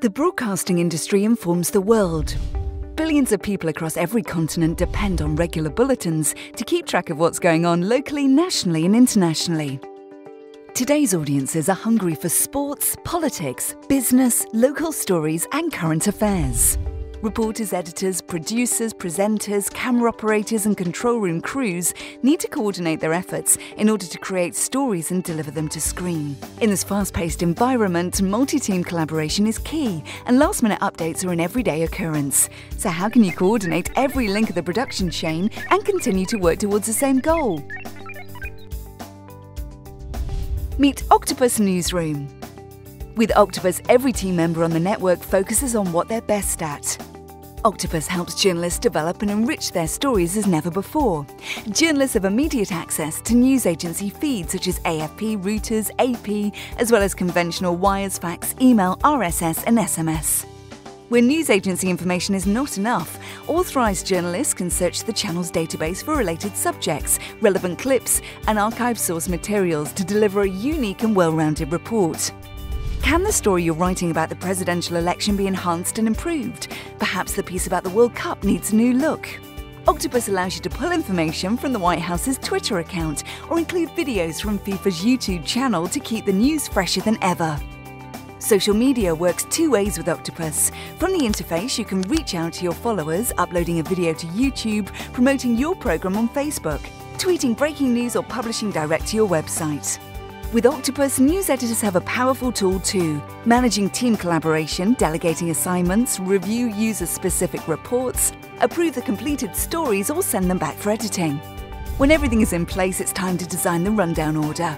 The broadcasting industry informs the world. Billions of people across every continent depend on regular bulletins to keep track of what's going on locally, nationally, and internationally. Today's audiences are hungry for sports, politics, business, local stories, and current affairs. Reporters, editors, producers, presenters, camera operators, and control room crews need to coordinate their efforts in order to create stories and deliver them to screen. In this fast paced environment, multi team collaboration is key, and last minute updates are an everyday occurrence. So, how can you coordinate every link of the production chain and continue to work towards the same goal? Meet Octopus Newsroom. With Octopus, every team member on the network focuses on what they're best at. Octopus helps journalists develop and enrich their stories as never before. Journalists have immediate access to news agency feeds such as AFP, Reuters, AP, as well as conventional wires, fax, email, RSS, and SMS. When news agency information is not enough, authorised journalists can search the channel's database for related subjects, relevant clips, and archive source materials to deliver a unique and well rounded report. Can the story you're writing about the presidential election be enhanced and improved? Perhaps the piece about the World Cup needs a new look. Octopus allows you to pull information from the White House's Twitter account or include videos from FIFA's YouTube channel to keep the news fresher than ever. Social media works two ways with Octopus. From the interface, you can reach out to your followers, uploading a video to YouTube, promoting your program on Facebook, tweeting breaking news, or publishing direct to your website. With Octopus, news editors have a powerful tool too, managing team collaboration, delegating assignments, review user specific reports, approve the completed stories, or send them back for editing. When everything is in place, it's time to design the rundown order.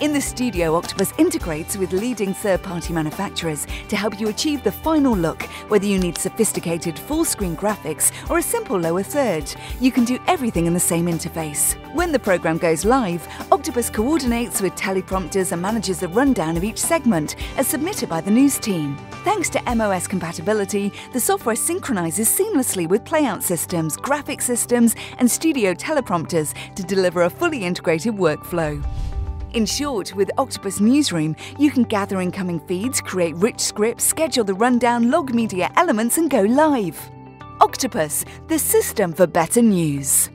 In the studio, Octopus integrates with leading third party manufacturers to help you achieve the final look. Whether you need sophisticated full screen graphics or a simple lower third, you can do everything in the same interface. When the program goes live, Octopus coordinates with teleprompters and manages the rundown of each segment as submitted by the news team. Thanks to MOS compatibility, the software synchronizes seamlessly with playout systems, graphic systems, and studio teleprompters to deliver a fully integrated workflow. In short, with Octopus Newsroom, you can gather incoming feeds, create rich scripts, schedule the rundown, log media elements, and go live. Octopus, the system for better news.